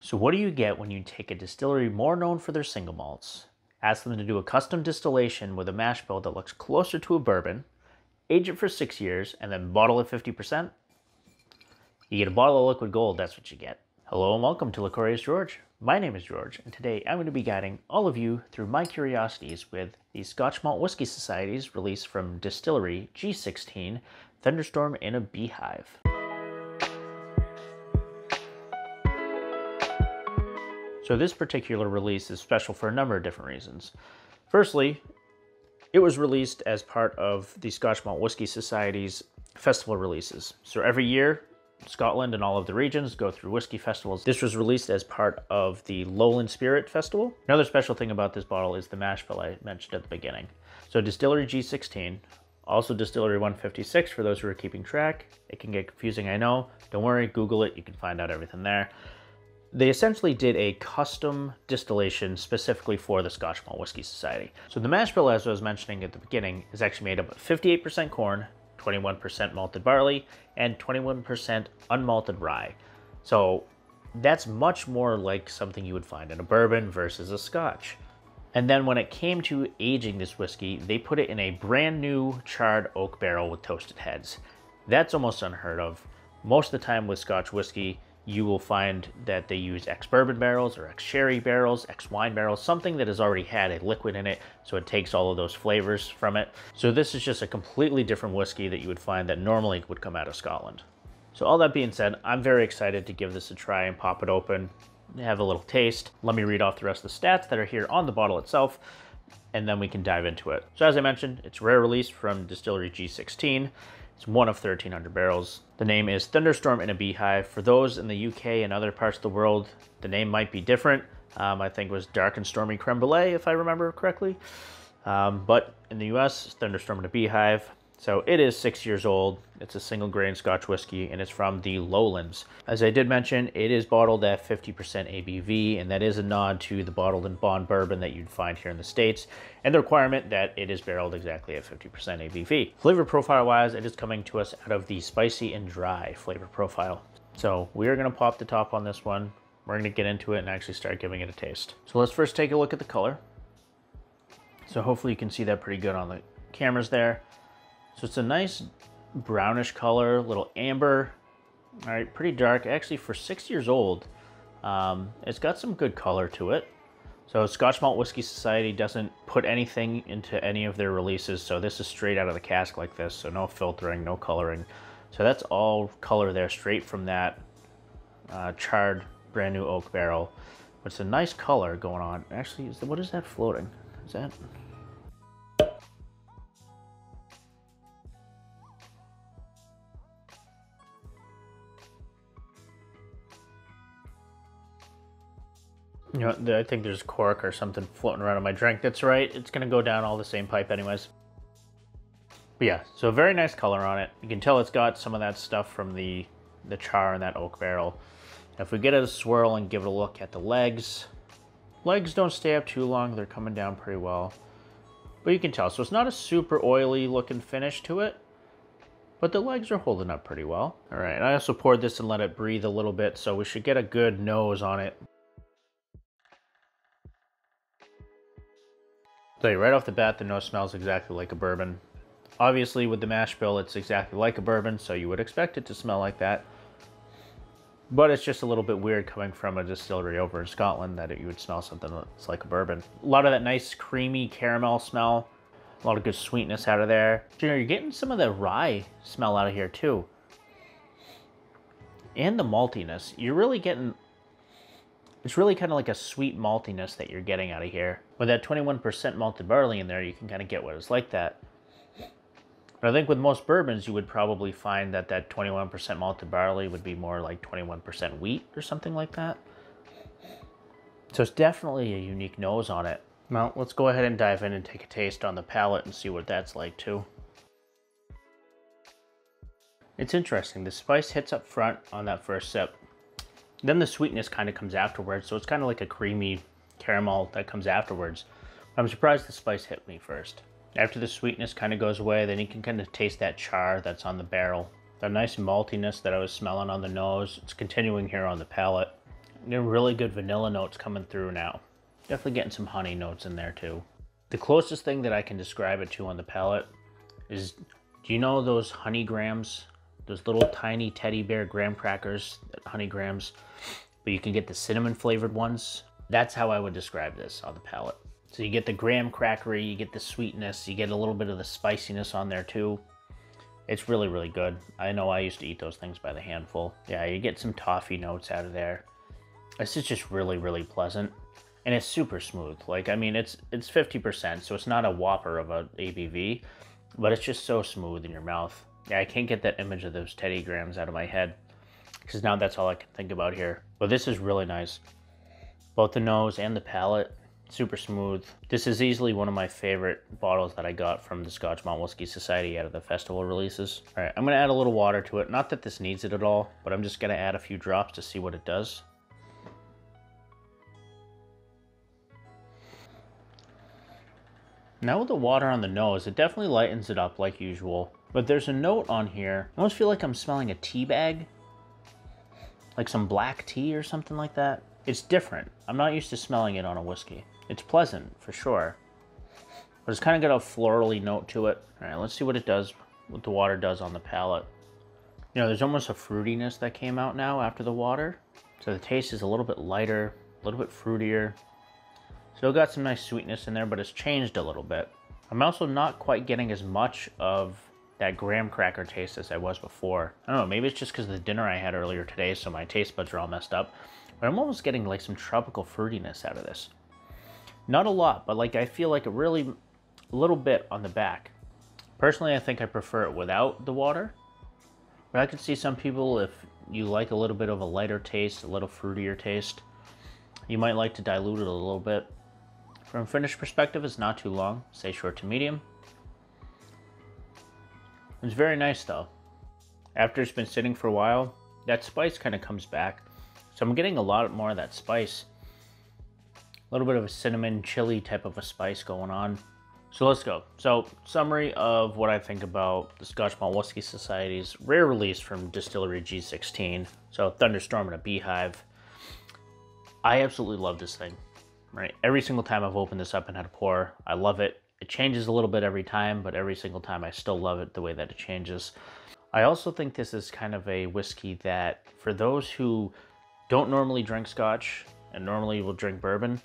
So what do you get when you take a distillery more known for their single malts, ask them to do a custom distillation with a mash bill that looks closer to a bourbon, age it for six years, and then bottle it 50%? You get a bottle of liquid gold, that's what you get. Hello and welcome to Liquorious George. My name is George, and today I'm going to be guiding all of you through my curiosities with the Scotch Malt Whisky Society's release from Distillery G16 Thunderstorm in a Beehive. So this particular release is special for a number of different reasons. Firstly, it was released as part of the Scotch Malt Whisky Society's festival releases. So every year, Scotland and all of the regions go through whiskey festivals. This was released as part of the Lowland Spirit Festival. Another special thing about this bottle is the mash bill I mentioned at the beginning. So Distillery G16, also Distillery 156 for those who are keeping track. It can get confusing, I know. Don't worry, Google it, you can find out everything there. They essentially did a custom distillation specifically for the Scotch Malt Whisky Society. So the mash bill, as I was mentioning at the beginning, is actually made up of 58% corn, 21% malted barley, and 21% unmalted rye. So that's much more like something you would find in a bourbon versus a scotch. And then when it came to aging this whiskey, they put it in a brand new charred oak barrel with toasted heads. That's almost unheard of. Most of the time with scotch whiskey, you will find that they use ex-bourbon barrels or ex-sherry barrels, ex-wine barrels, something that has already had a liquid in it, so it takes all of those flavors from it. So this is just a completely different whiskey that you would find that normally would come out of Scotland. So all that being said, I'm very excited to give this a try and pop it open, have a little taste. Let me read off the rest of the stats that are here on the bottle itself, and then we can dive into it. So as I mentioned, it's rare release from Distillery G16. It's one of 1,300 barrels. The name is Thunderstorm in a Beehive. For those in the UK and other parts of the world, the name might be different. Um, I think it was Dark and Stormy Creme Brulee, if I remember correctly. Um, but in the US, Thunderstorm in a Beehive. So it is six years old. It's a single grain Scotch whiskey and it's from the Lowlands. As I did mention, it is bottled at 50% ABV and that is a nod to the bottled and bond bourbon that you'd find here in the States and the requirement that it is barreled exactly at 50% ABV. Flavor profile wise, it is coming to us out of the spicy and dry flavor profile. So we are gonna pop the top on this one. We're gonna get into it and actually start giving it a taste. So let's first take a look at the color. So hopefully you can see that pretty good on the cameras there. So it's a nice brownish color, little amber. All right, pretty dark. Actually, for six years old, um, it's got some good color to it. So Scotch Malt Whisky Society doesn't put anything into any of their releases, so this is straight out of the cask like this, so no filtering, no coloring. So that's all color there, straight from that uh, charred brand new oak barrel. But it's a nice color going on. Actually, is the, what is that floating? Is that... You know, I think there's cork or something floating around in my drink. That's right. It's going to go down all the same pipe anyways. But yeah, so very nice color on it. You can tell it's got some of that stuff from the, the char in that oak barrel. If we get a swirl and give it a look at the legs, legs don't stay up too long. They're coming down pretty well. But you can tell. So it's not a super oily looking finish to it. But the legs are holding up pretty well. All right, I also poured this and let it breathe a little bit. So we should get a good nose on it you right off the bat, the nose smells exactly like a bourbon. Obviously, with the mash bill, it's exactly like a bourbon, so you would expect it to smell like that. But it's just a little bit weird coming from a distillery over in Scotland that you would smell something that's like a bourbon. A lot of that nice creamy caramel smell. A lot of good sweetness out of there. You know, you're getting some of the rye smell out of here too. And the maltiness. You're really getting it's really kind of like a sweet maltiness that you're getting out of here. With that 21% malted barley in there, you can kind of get what it's like that. But I think with most bourbons, you would probably find that that 21% malted barley would be more like 21% wheat or something like that. So it's definitely a unique nose on it. Now, let's go ahead and dive in and take a taste on the palate and see what that's like too. It's interesting, the spice hits up front on that first sip. Then the sweetness kind of comes afterwards, so it's kind of like a creamy caramel that comes afterwards. I'm surprised the spice hit me first. After the sweetness kind of goes away, then you can kind of taste that char that's on the barrel. That nice maltiness that I was smelling on the nose, it's continuing here on the palate. Getting really good vanilla notes coming through now. Definitely getting some honey notes in there too. The closest thing that I can describe it to on the palate is, do you know those honey grams? Those little tiny teddy bear graham crackers, honey grams, but you can get the cinnamon flavored ones. That's how I would describe this on the palate. So you get the graham crackery, you get the sweetness, you get a little bit of the spiciness on there too. It's really, really good. I know I used to eat those things by the handful. Yeah, you get some toffee notes out of there. This is just really, really pleasant. And it's super smooth. Like, I mean, it's it's 50%, so it's not a whopper of a ABV, but it's just so smooth in your mouth. Yeah, I can't get that image of those Teddy Grahams out of my head because now that's all I can think about here. But this is really nice. Both the nose and the palate super smooth. This is easily one of my favorite bottles that I got from the Scotch Malt Society out of the festival releases. All right, I'm gonna add a little water to it. Not that this needs it at all, but I'm just gonna add a few drops to see what it does. Now with the water on the nose, it definitely lightens it up like usual. But there's a note on here. I almost feel like I'm smelling a tea bag. Like some black tea or something like that. It's different. I'm not used to smelling it on a whiskey. It's pleasant, for sure. But it's kind of got a florally note to it. All right, let's see what it does, what the water does on the palate. You know, there's almost a fruitiness that came out now after the water. So the taste is a little bit lighter, a little bit fruitier. Still got some nice sweetness in there, but it's changed a little bit. I'm also not quite getting as much of that graham cracker taste as I was before. I don't know, maybe it's just because of the dinner I had earlier today, so my taste buds are all messed up. But I'm almost getting like some tropical fruitiness out of this. Not a lot, but like I feel like a really little bit on the back. Personally, I think I prefer it without the water. But I could see some people, if you like a little bit of a lighter taste, a little fruitier taste, you might like to dilute it a little bit. From a finish perspective, it's not too long. Say short to medium. It's very nice though. After it's been sitting for a while, that spice kind of comes back. So I'm getting a lot more of that spice. A little bit of a cinnamon chili type of a spice going on. So let's go. So summary of what I think about the Scotch Malt Society's rare release from Distillery G16. So Thunderstorm in a Beehive. I absolutely love this thing. Right, every single time I've opened this up and had a pour, I love it. It changes a little bit every time, but every single time I still love it the way that it changes. I also think this is kind of a whiskey that, for those who don't normally drink scotch and normally will drink bourbon,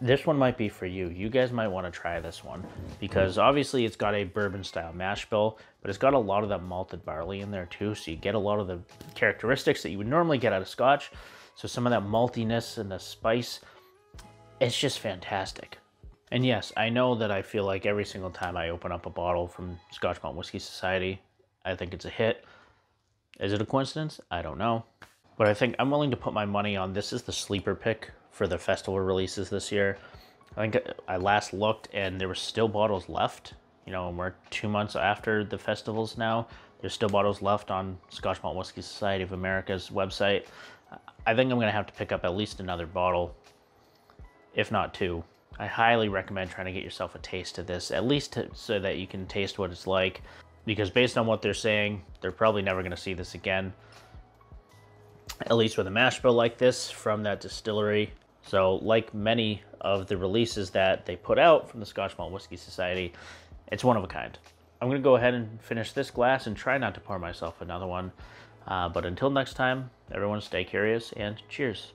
this one might be for you. You guys might want to try this one because obviously it's got a bourbon style mash bill, but it's got a lot of that malted barley in there too. So you get a lot of the characteristics that you would normally get out of scotch. So some of that maltiness and the spice, it's just fantastic. And yes, I know that I feel like every single time I open up a bottle from Scotch Malt Whisky Society, I think it's a hit. Is it a coincidence? I don't know. But I think I'm willing to put my money on this is the sleeper pick for the festival releases this year. I think I last looked and there were still bottles left. You know, we're two months after the festivals now. There's still bottles left on Scotch Malt Whisky Society of America's website. I think I'm going to have to pick up at least another bottle, if not two. I highly recommend trying to get yourself a taste of this, at least to, so that you can taste what it's like. Because based on what they're saying, they're probably never going to see this again at least with a mash bill like this from that distillery. So like many of the releases that they put out from the Scotch Malt Whisky Society, it's one of a kind. I'm going to go ahead and finish this glass and try not to pour myself another one. Uh, but until next time, everyone stay curious and cheers.